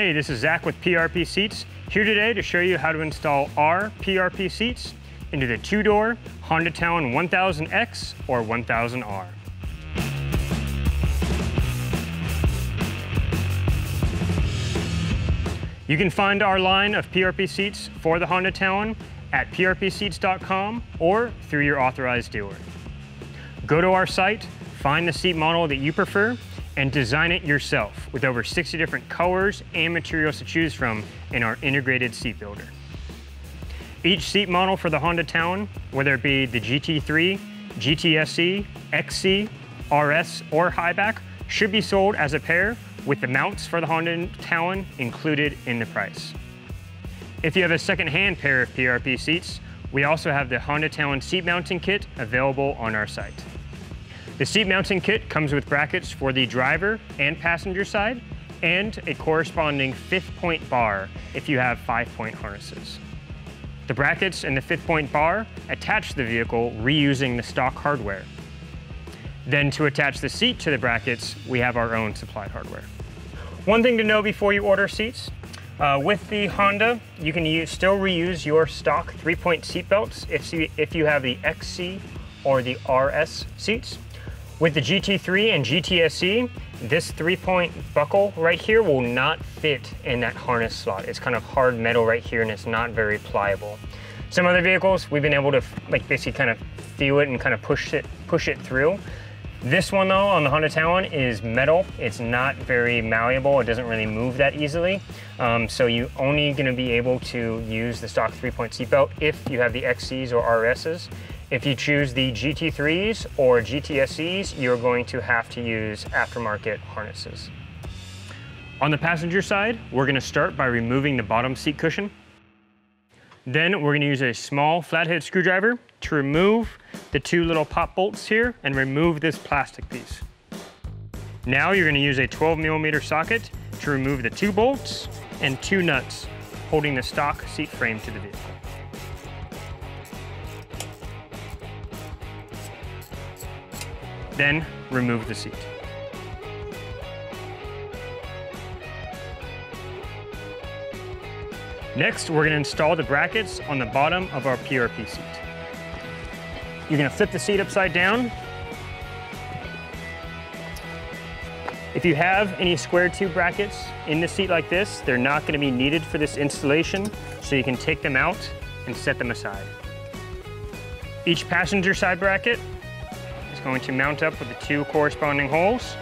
Hey, this is Zack with PRP Seats, here today to show you how to install our PRP seats into the two-door Honda Talon 1000X or 1000R. You can find our line of PRP seats for the Honda Talon at prpseats.com or through your authorized dealer. Go to our site, find the seat model that you prefer, and design it yourself with over 60 different colors and materials to choose from in our integrated seat builder. Each seat model for the Honda Talon, whether it be the GT3, GTSE, XC, RS, or Highback, should be sold as a pair with the mounts for the Honda Talon included in the price. If you have a second-hand pair of PRP seats, we also have the Honda Talon seat mounting kit available on our site. The seat mounting kit comes with brackets for the driver and passenger side and a corresponding fifth point bar if you have five point harnesses. The brackets and the fifth point bar attach the vehicle reusing the stock hardware. Then to attach the seat to the brackets, we have our own supplied hardware. One thing to know before you order seats, uh, with the Honda, you can use, still reuse your stock three-point seat belts if you, if you have the XC or the RS seats. With the GT3 and GTSE, this three-point buckle right here will not fit in that harness slot. It's kind of hard metal right here and it's not very pliable. Some other vehicles, we've been able to like basically kind of feel it and kind of push it, push it through. This one though, on the Honda Talon, is metal. It's not very malleable. It doesn't really move that easily. Um, so you only gonna be able to use the stock three-point seatbelt if you have the XCs or RSs. If you choose the GT3s or GTSEs, you're going to have to use aftermarket harnesses. On the passenger side, we're gonna start by removing the bottom seat cushion. Then we're gonna use a small flathead screwdriver to remove the two little pop bolts here and remove this plastic piece. Now you're gonna use a 12 millimeter socket to remove the two bolts and two nuts holding the stock seat frame to the vehicle. Then remove the seat. Next, we're gonna install the brackets on the bottom of our PRP seat. You're gonna flip the seat upside down. If you have any square tube brackets in the seat like this, they're not gonna be needed for this installation, so you can take them out and set them aside. Each passenger side bracket is going to mount up with the two corresponding holes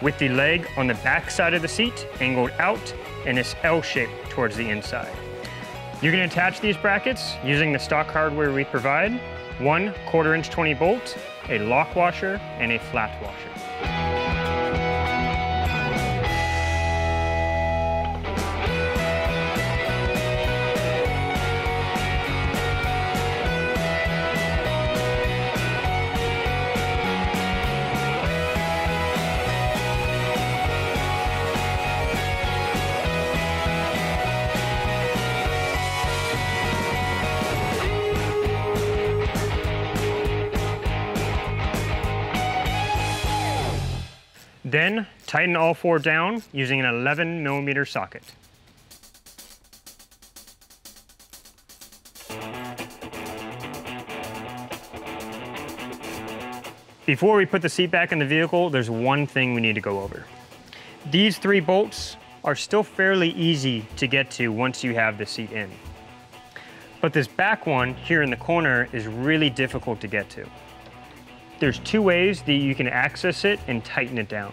with the leg on the back side of the seat angled out in this L shape towards the inside. You're gonna attach these brackets using the stock hardware we provide, one quarter inch 20 bolt, a lock washer, and a flat washer. Then tighten all four down using an 11 millimeter socket. Before we put the seat back in the vehicle, there's one thing we need to go over. These three bolts are still fairly easy to get to once you have the seat in. But this back one here in the corner is really difficult to get to. There's two ways that you can access it and tighten it down.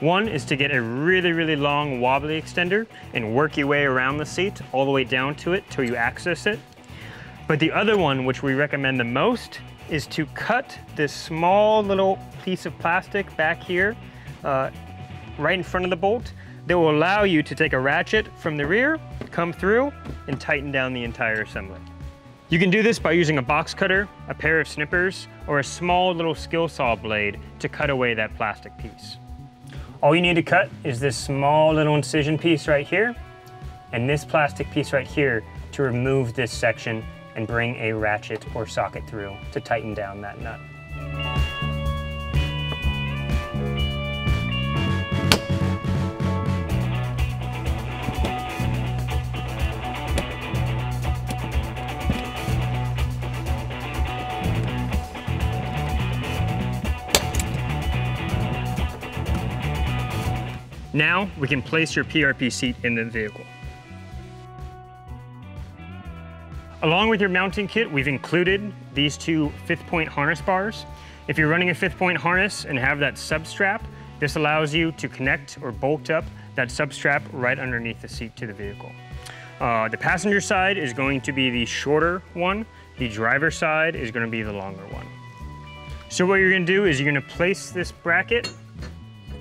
One is to get a really, really long wobbly extender and work your way around the seat all the way down to it till you access it. But the other one, which we recommend the most, is to cut this small little piece of plastic back here, uh, right in front of the bolt, that will allow you to take a ratchet from the rear, come through, and tighten down the entire assembly. You can do this by using a box cutter, a pair of snippers, or a small little skill saw blade to cut away that plastic piece. All you need to cut is this small little incision piece right here, and this plastic piece right here to remove this section and bring a ratchet or socket through to tighten down that nut. Now we can place your PRP seat in the vehicle. Along with your mounting kit, we've included these two fifth point harness bars. If you're running a fifth point harness and have that substrap, this allows you to connect or bolt up that substrap right underneath the seat to the vehicle. Uh, the passenger side is going to be the shorter one. The driver side is gonna be the longer one. So what you're gonna do is you're gonna place this bracket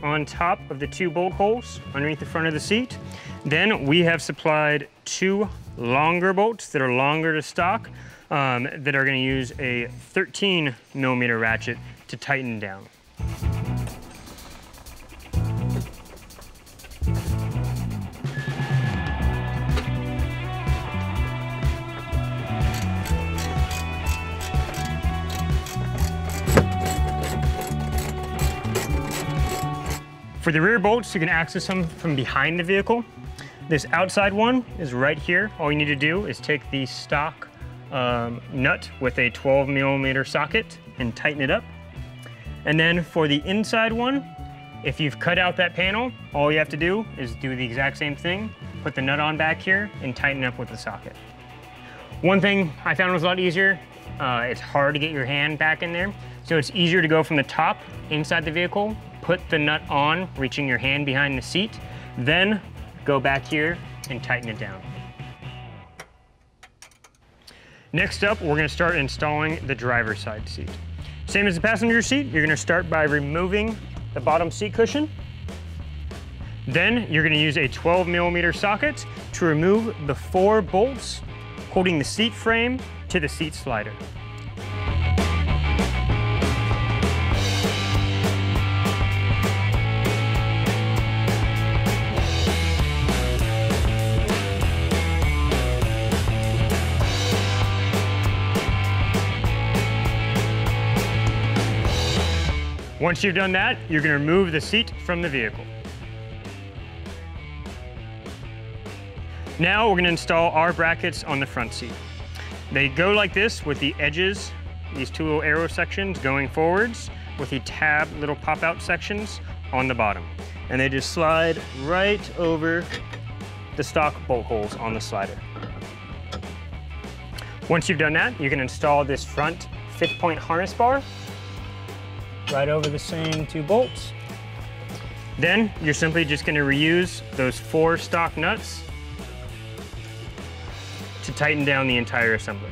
on top of the two bolt holes underneath the front of the seat. Then we have supplied two longer bolts that are longer to stock um, that are gonna use a 13 millimeter ratchet to tighten down. For the rear bolts, you can access them from behind the vehicle. This outside one is right here. All you need to do is take the stock um, nut with a 12 millimeter socket and tighten it up. And then for the inside one, if you've cut out that panel, all you have to do is do the exact same thing, put the nut on back here and tighten up with the socket. One thing I found was a lot easier, uh, it's hard to get your hand back in there. So it's easier to go from the top inside the vehicle put the nut on, reaching your hand behind the seat, then go back here and tighten it down. Next up, we're gonna start installing the driver's side seat. Same as the passenger seat, you're gonna start by removing the bottom seat cushion. Then you're gonna use a 12 millimeter socket to remove the four bolts holding the seat frame to the seat slider. Once you've done that, you're gonna remove the seat from the vehicle. Now we're gonna install our brackets on the front seat. They go like this with the edges, these two little arrow sections going forwards with the tab little pop-out sections on the bottom. And they just slide right over the stock bolt holes on the slider. Once you've done that, you can install this front fifth point harness bar right over the same two bolts. Then you're simply just gonna reuse those four stock nuts to tighten down the entire assembly.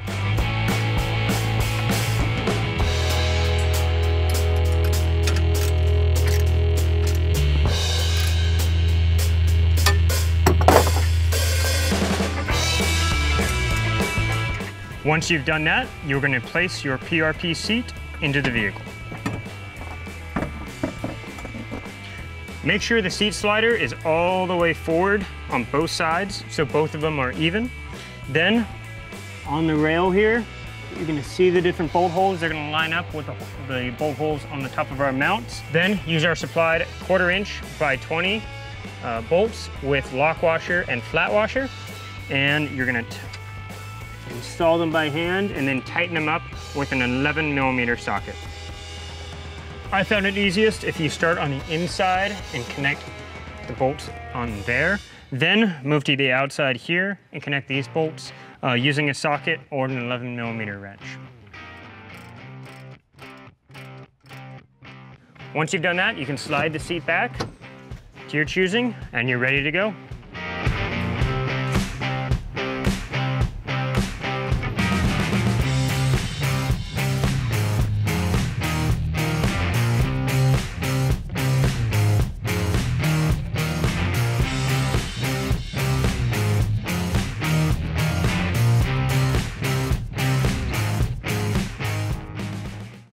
Once you've done that, you're going to place your PRP seat into the vehicle. Make sure the seat slider is all the way forward on both sides so both of them are even. Then on the rail here, you're gonna see the different bolt holes. They're gonna line up with the, the bolt holes on the top of our mounts. Then use our supplied quarter inch by 20 uh, bolts with lock washer and flat washer. And you're gonna install them by hand and then tighten them up with an 11 millimeter socket. I found it easiest if you start on the inside and connect the bolts on there. Then move to the outside here and connect these bolts uh, using a socket or an 11 millimeter wrench. Once you've done that, you can slide the seat back to your choosing and you're ready to go.